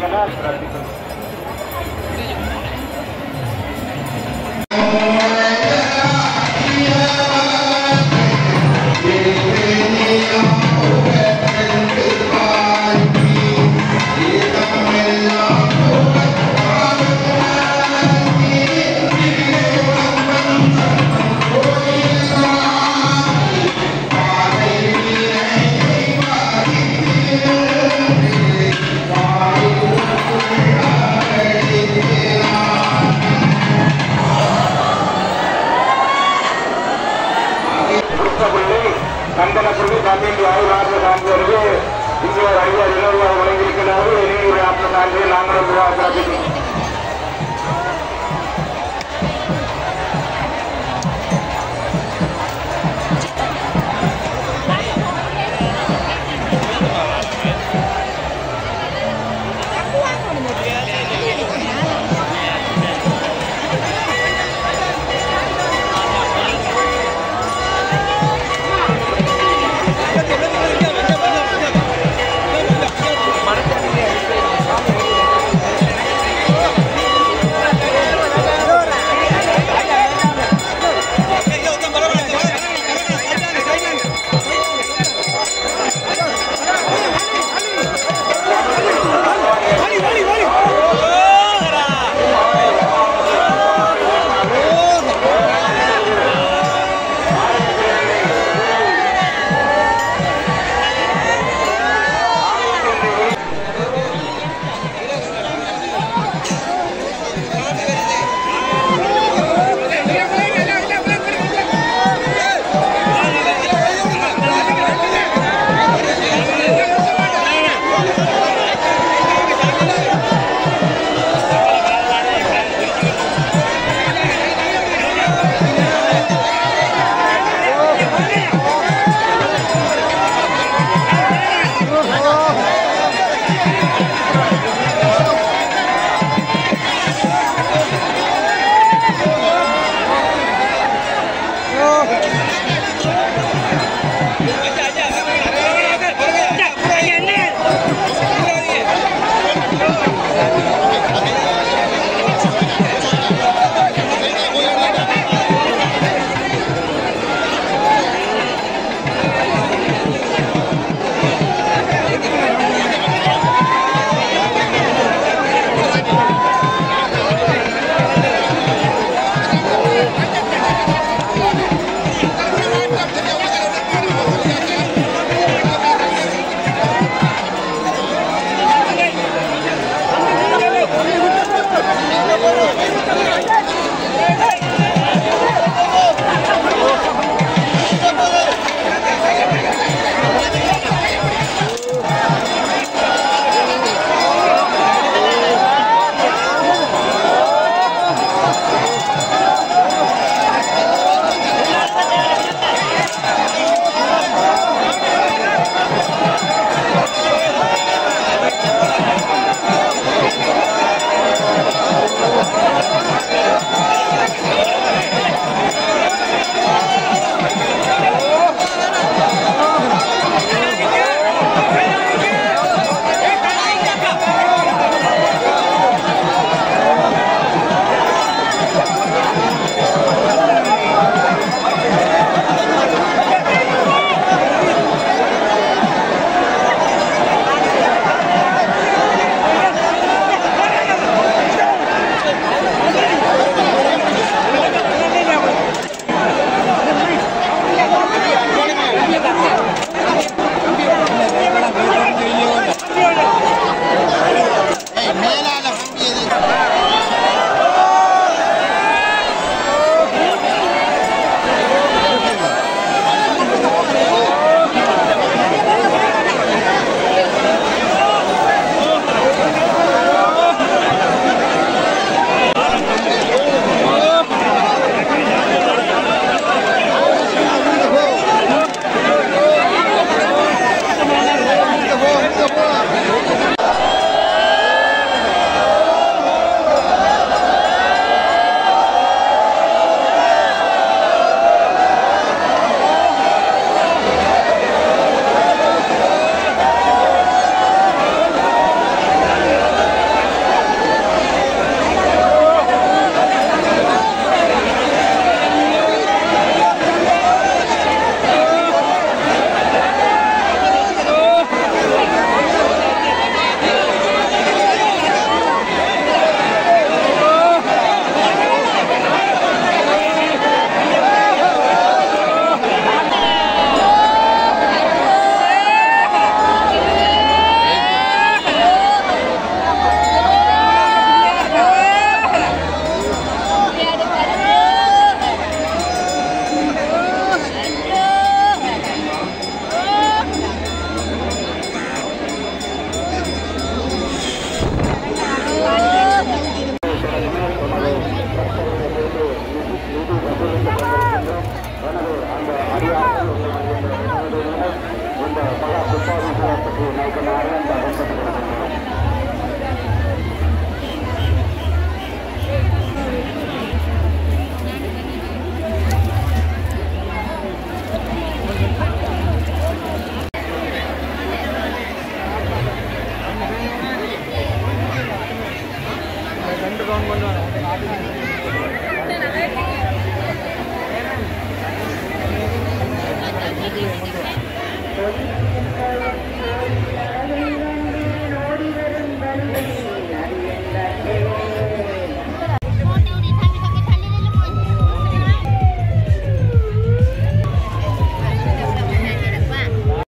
இருநூறு ரூபாய் கந்தனப்புள்ளி பதினைந்து ஆயிரம் ஆறு சார்ந்தவருக்கு இங்கே ஒரு ஐயா இருநூறு ரூபாய் வழங்கியிருக்கிறார்கள். இணைய ஆற்ற சார்ந்து நாங்களும் ரூபாய் oh